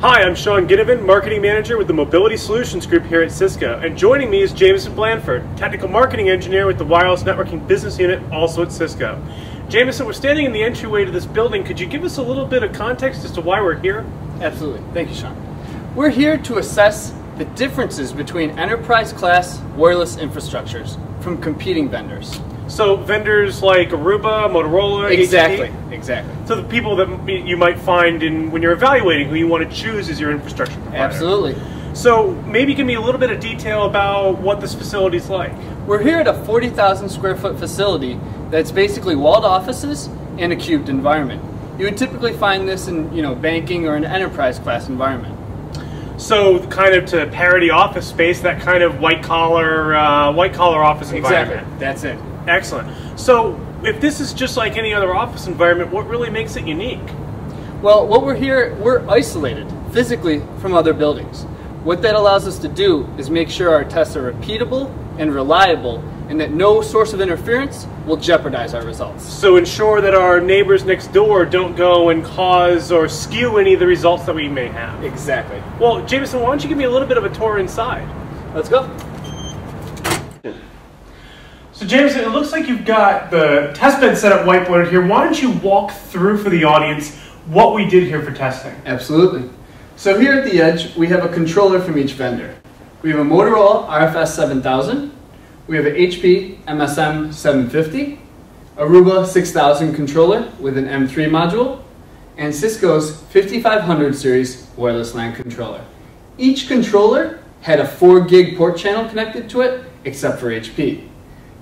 Hi, I'm Sean Ginnivan, Marketing Manager with the Mobility Solutions Group here at Cisco, and joining me is Jameson Blandford, Technical Marketing Engineer with the Wireless Networking Business Unit, also at Cisco. Jameson, we're standing in the entryway to this building. Could you give us a little bit of context as to why we're here? Absolutely. Thank you, Sean. We're here to assess the differences between enterprise class wireless infrastructures from competing vendors. So vendors like Aruba, Motorola, Exactly, exactly. So the people that you might find in when you're evaluating who you want to choose as your infrastructure provider. Absolutely. So maybe give me a little bit of detail about what this facility is like. We're here at a 40,000 square foot facility that's basically walled offices and a cubed environment. You would typically find this in, you know, banking or an enterprise class environment. So kind of to parody office space, that kind of white collar, uh, white collar office environment. Exactly. That's it. Excellent. So if this is just like any other office environment, what really makes it unique? Well, what we're here, we're isolated physically from other buildings. What that allows us to do is make sure our tests are repeatable and reliable and that no source of interference will jeopardize our results. So ensure that our neighbors next door don't go and cause or skew any of the results that we may have. Exactly. Well, Jameson, why don't you give me a little bit of a tour inside? Let's go. So Jameson, it looks like you've got the test bed set up whiteboarded here. Why don't you walk through for the audience what we did here for testing? Absolutely. So here at the edge, we have a controller from each vendor. We have a Motorola RFS 7000, we have an HP MSM 750, Aruba 6000 controller with an M3 module, and Cisco's 5500 series wireless LAN controller. Each controller had a 4 gig port channel connected to it, except for HP.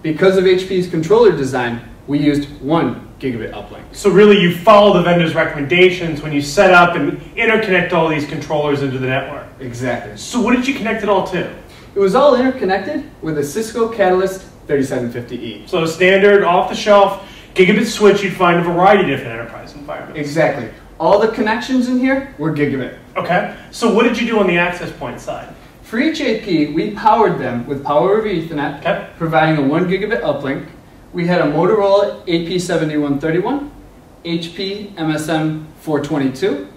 Because of HP's controller design, we used 1 gigabit uplink. So really you follow the vendor's recommendations when you set up and interconnect all these controllers into the network. Exactly. So what did you connect it all to? It was all interconnected with a Cisco Catalyst 3750E. So a standard off-the-shelf gigabit switch you'd find in a variety of different enterprise environments. Exactly. All the connections in here were gigabit. Okay. So what did you do on the access point side? For each AP, we powered them with Power over Ethernet, Okay. providing a 1 gigabit uplink. We had a Motorola AP7131, HP MSM 422,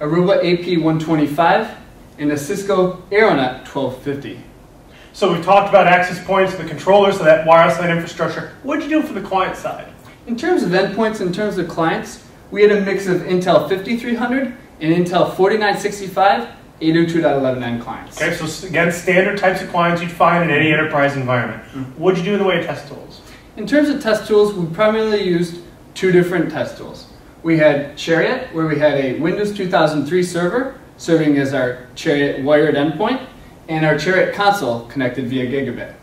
Aruba AP125, and a Cisco Aironet 1250. So we've talked about access points, the controllers, so that wireless LAN infrastructure. What did you do for the client side? In terms of endpoints, in terms of clients, we had a mix of Intel 5300 and Intel 4965 802.11n clients. Okay, so again, standard types of clients you'd find in any enterprise environment. Mm-hmm. What'd you do in the way of test tools? In terms of test tools, we primarily used two different test tools. We had Chariot, where we had a Windows 2003 server serving as our Chariot wired endpoint, and our Chariot console connected via gigabit.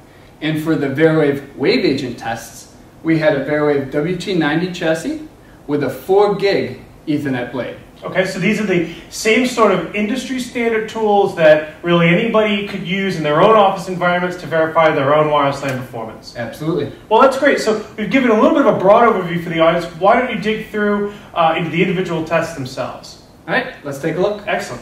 And for the VeriWave wave agent tests, we had a VeriWave WT90 chassis with a 4 gig Ethernet blade. Okay, so these are the same sort of industry standard tools that really anybody could use in their own office environments to verify their own wireless LAN performance. Absolutely. Well, that's great. So we've given a little bit of a broad overview for the audience. Why don't you dig through uh, into the individual tests themselves? All right, let's take a look. Excellent.